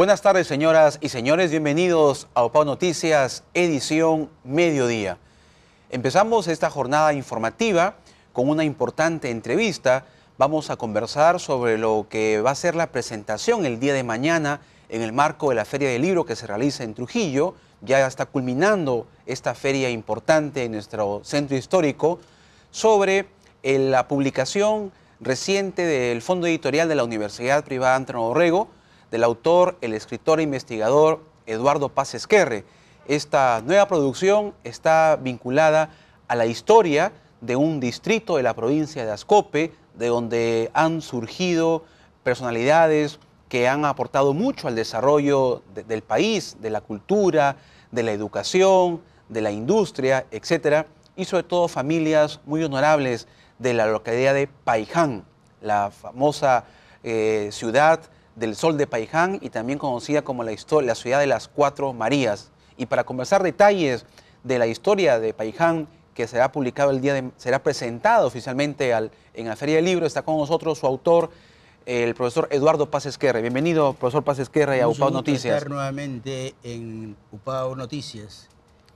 Buenas tardes, señoras y señores. Bienvenidos a OPAO Noticias, edición mediodía. Empezamos esta jornada informativa con una importante entrevista. Vamos a conversar sobre lo que va a ser la presentación el día de mañana en el marco de la Feria del Libro que se realiza en Trujillo. Ya está culminando esta feria importante en nuestro centro histórico sobre eh, la publicación reciente del Fondo Editorial de la Universidad Privada Antonio Borrego, del autor, el escritor e investigador Eduardo Paz Esquerre. Esta nueva producción está vinculada a la historia de un distrito de la provincia de Ascope, de donde han surgido personalidades que han aportado mucho al desarrollo del país, de la cultura, de la educación, de la industria, etc. Y sobre todo familias muy honorables de la localidad de Paiján, la famosa eh, ciudad del Sol de Paiján y también conocida como la, la ciudad de las Cuatro Marías. Y para conversar detalles de la historia de Paiján, que será publicado el día de, será presentado oficialmente al, en la Feria del Libro, está con nosotros su autor, el profesor Eduardo Paz Esquerra. Bienvenido, profesor Paz Esquerra, y a UPAO Noticias. estar nuevamente en UPAO Noticias.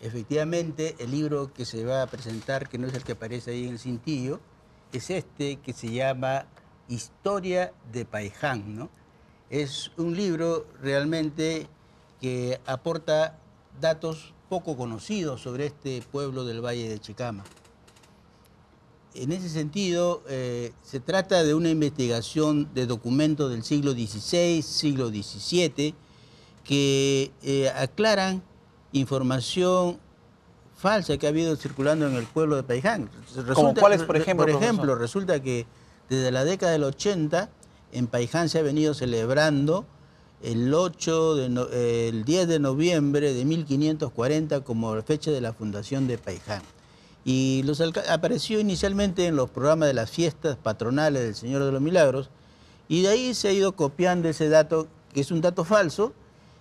Efectivamente, el libro que se va a presentar, que no es el que aparece ahí en el cintillo, es este que se llama Historia de Paiján, ¿no? Es un libro realmente que aporta datos poco conocidos sobre este pueblo del Valle de Chicama. En ese sentido, eh, se trata de una investigación de documentos del siglo XVI, siglo XVII, que eh, aclaran información falsa que ha habido circulando en el pueblo de Paiján. cuáles, por ejemplo? Por ejemplo, resulta que desde la década del 80 en Paiján se ha venido celebrando el, 8 de el 10 de noviembre de 1540 como fecha de la fundación de Paiján. Y los apareció inicialmente en los programas de las fiestas patronales del Señor de los Milagros, y de ahí se ha ido copiando ese dato, que es un dato falso,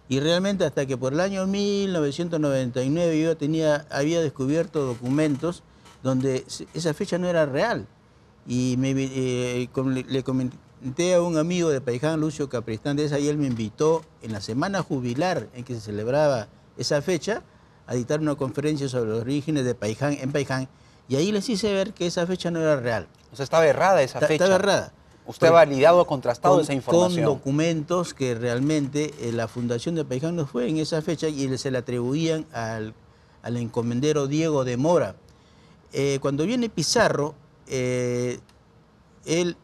y realmente hasta que por el año 1999 yo tenía, había descubierto documentos donde esa fecha no era real. Y me, eh, le a un amigo de Paiján, Lucio Capristán de esa, y él me invitó en la semana jubilar en que se celebraba esa fecha a dictar una conferencia sobre los orígenes de Paiján en Paiján, y ahí les hice ver que esa fecha no era real. O sea, estaba errada esa fecha. Estaba errada. ¿Usted ha validado contrastado esa información? Con documentos que realmente eh, la fundación de Paiján no fue en esa fecha y se le atribuían al, encomendero Diego de Mora. Eh, cuando viene Pizarro, eh, él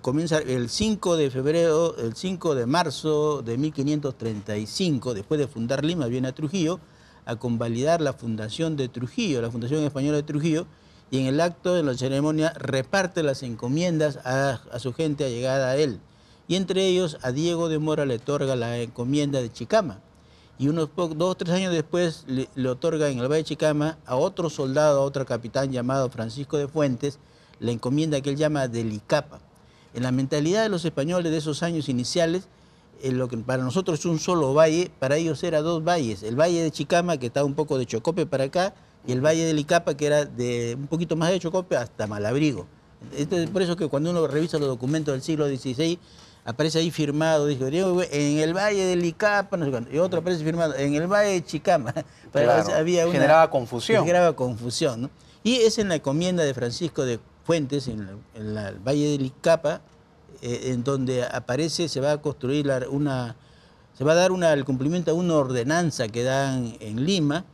comienza el 5 de febrero, el 5 de marzo de 1535, después de fundar Lima, viene a Trujillo a convalidar la fundación de Trujillo, la Fundación Española de Trujillo, y en el acto de la ceremonia reparte las encomiendas a, su gente allegada a él. Y entre ellos a Diego de Mora le otorga la encomienda de Chicama. Y unos dos o tres años después le, otorga en el Valle de Chicama a otro soldado, a otro capitán llamado Francisco de Fuentes, la encomienda que él llama del Icapa. En la mentalidad de los españoles de esos años iniciales, en lo que para nosotros es un solo valle, para ellos era dos valles. El valle de Chicama, que está un poco de Chocope para acá, y el valle del Icapa, que era de un poquito más de Chocope hasta Malabrigo. Entonces, por eso que cuando uno revisa los documentos del siglo XVI, aparece ahí firmado, dijo, en el valle del Icapa, no sé cuánto, y otro aparece firmado, en el valle de Chicama. había generaba confusión. Generaba confusión, ¿no? Y es en la encomienda de Francisco de Fuentes, en, el Valle del Icapa, eh, en donde aparece, se va a construir una, se va a dar una, el cumplimiento a una ordenanza que dan en Lima,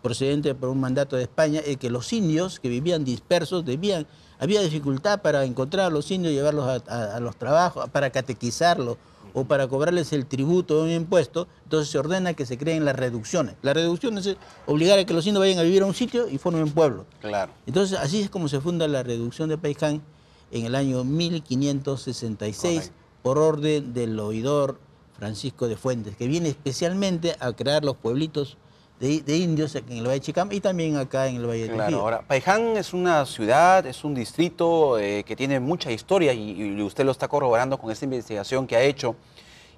procedente por un mandato de España, es que los indios que vivían dispersos debían, había dificultad para encontrar a los indios, llevarlos a los trabajos, para catequizarlos o para cobrarles el tributo de un impuesto, entonces se ordena que se creen las reducciones. La reducción es obligar a que los indios vayan a vivir a un sitio y formen un pueblo. Claro. Entonces así es como se funda la reducción de Paiján en el año 1566 por orden del oidor Francisco de Fuentes, que viene especialmente a crear los pueblitos de, indios en el Valle de Chicama y también acá en el Valle de Claro, ahora, Paiján es una ciudad, es un distrito eh, que tiene mucha historia y, usted lo está corroborando con esta investigación que ha hecho.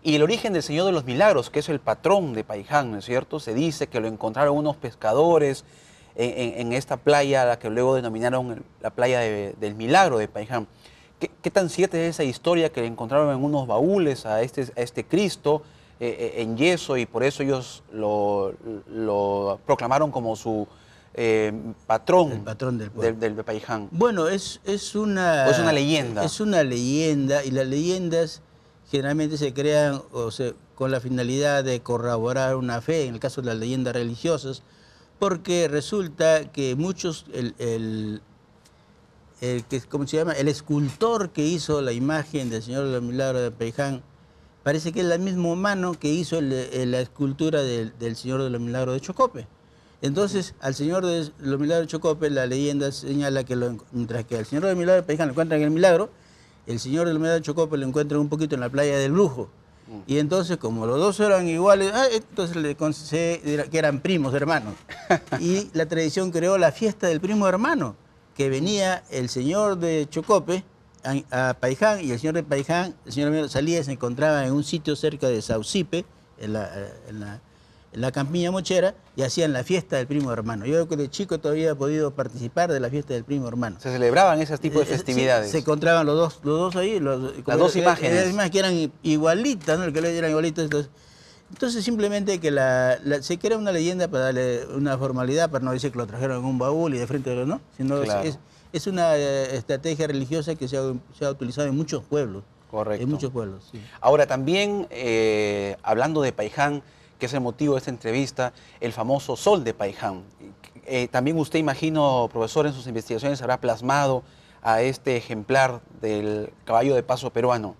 Y el origen del Señor de los Milagros, que es el patrón de Paiján, ¿no es cierto? Se dice que lo encontraron unos pescadores en, esta playa, la que luego denominaron la playa del Milagro de Paiján. ¿Qué, tan cierta es esa historia que le encontraron en unos baúles a este, a este Cristo? Eh, en yeso y por eso ellos lo, lo proclamaron como su eh, patrón, El patrón del del, pueblo. del Bepaiján. Bueno, es, es una... ¿O es una leyenda? Es una leyenda y las leyendas generalmente se crean o se- con la finalidad de corroborar una fe, en el caso de las leyendas religiosas, porque resulta que muchos, el, el- el que, ¿cómo se llama? El escultor que hizo la imagen del Señor de los Milagros de Peiján, parece que es la misma mano que hizo el- el- la escultura del, del Señor de los Milagros de Chocope. Entonces, al Señor de los Milagros de Chocope, la leyenda señala que lo en- mientras que al Señor de los Milagros de Peiján lo encuentran en el milagro, el Señor de los Milagros de Chocope lo encuentran un poquito en la playa del Brujo. Y entonces, como los dos eran iguales, ah, entonces le consideré que eran primos, hermanos. Y la tradición creó la fiesta del primo hermano, que venía el señor de Chocope a, a Paiján y el señor de Paiján, el señor salía se encontraba en un sitio cerca de Saucipe, en la, en la, en la campiña mochera, y hacían la fiesta del primo hermano. Yo creo que de chico todavía he podido participar de la fiesta del primo hermano. Se celebraban ese tipo de Eh, eh, festividades. se encontraban los dos, los dos ahí. los- como dos imágenes. Las imágenes que eran igualitas, ¿no? El que eran igualitas. Entonces, entonces simplemente que la, la- se crea una leyenda para darle una formalidad, para no decir que lo trajeron en un baúl y de frente, ¿no? Sino Claro. es, es una eh, estrategia religiosa que se ha, se ha utilizado en muchos pueblos. Correcto. En muchos pueblos, sí. Ahora también, eh, hablando de Paiján, que es el motivo de esta entrevista, el famoso sol de Paiján. Eh, también usted, imagino, profesor, en sus investigaciones habrá plasmado a este ejemplar del caballo de paso peruano.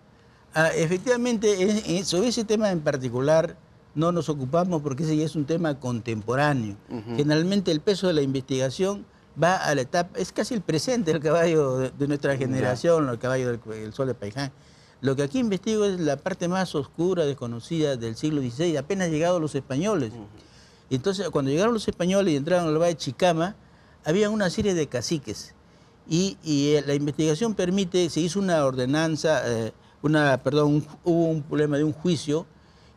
Ah, efectivamente, en- en- sobre ese tema en particular no nos ocupamos porque ese ya es un tema contemporáneo. Generalmente el peso de la investigación va a la etapa, es casi el presente del caballo de, de nuestra generación, el caballo del el sol de Paiján. Lo que aquí investigo es la parte más oscura, desconocida del siglo XVI, apenas llegados los españoles. Entonces, cuando llegaron los españoles y entraron al Valle de Chicama, había una serie de caciques. Y, y, eh, la investigación permite, se hizo una ordenanza, eh, una, perdón, un- hubo un problema de un juicio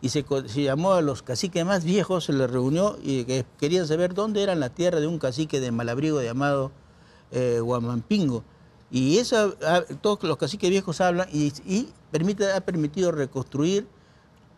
y se, llamó a los caciques más viejos, se les reunió y que querían saber dónde era la tierra de un cacique de Malabrigo llamado eh, Guamampingo. Y eso, ah, todos los caciques viejos hablan y, y permite, ha permitido reconstruir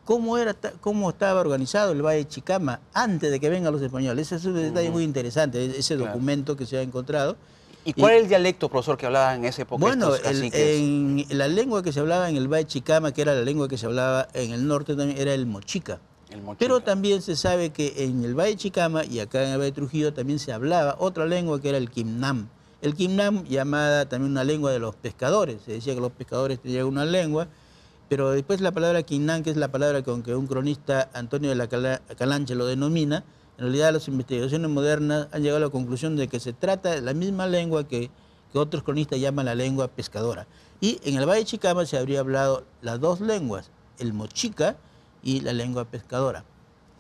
cómo, era, cómo estaba organizado el Valle de Chicama antes de que vengan los españoles. Ese es un detalle muy interesante, ese documento que se ha encontrado. ¿Y cuál es el dialecto, profesor, que hablaba en esa época Bueno, el- en la lengua que se hablaba en el Valle Chicama, que era la lengua que se hablaba en el norte también, era el mochica. El mochica. Pero también se sabe que en el Valle Chicama y acá en el Valle Trujillo también se hablaba otra lengua que era el Quimnam. El Quimnam, llamada también una lengua de los pescadores. Se decía que los pescadores tenían una lengua, pero después la palabra Quimnam, que es la palabra con que un cronista, Antonio de la Cala- Calanche, lo denomina, en realidad las investigaciones modernas han llegado a la conclusión de que se trata de la misma lengua que, que otros cronistas llaman la lengua pescadora. Y en el Valle de Chicama se habría hablado las dos lenguas, el mochica y la lengua pescadora.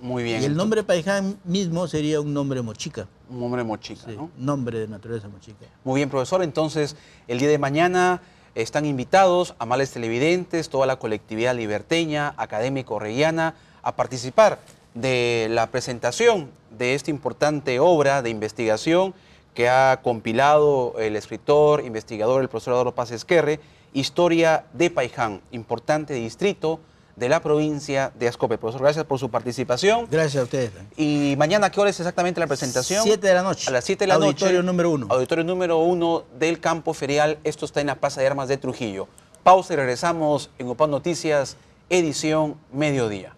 Muy bien. Y el nombre Paiján mismo sería un nombre mochica, Un nombre mochica, sí, ¿no? nombre de naturaleza mochica. Muy bien, profesor. Entonces, el día de mañana están invitados, amables televidentes, toda la colectividad liberteña, académico reyana, a participar de la presentación de esta importante obra de investigación que ha compilado el escritor, investigador, el profesor Eduardo Paz Esquerre, Historia de Paiján, importante distrito de la provincia de Ascope. Profesor, gracias por su participación. Gracias a ustedes. Y mañana, ¿a ¿qué hora es exactamente la presentación? Siete de la noche. A las 7 de la noche. Auditorio número uno. Auditorio número uno del campo ferial. Esto está en la Plaza de Armas de Trujillo. Pausa y regresamos en UPAN Noticias, edición mediodía.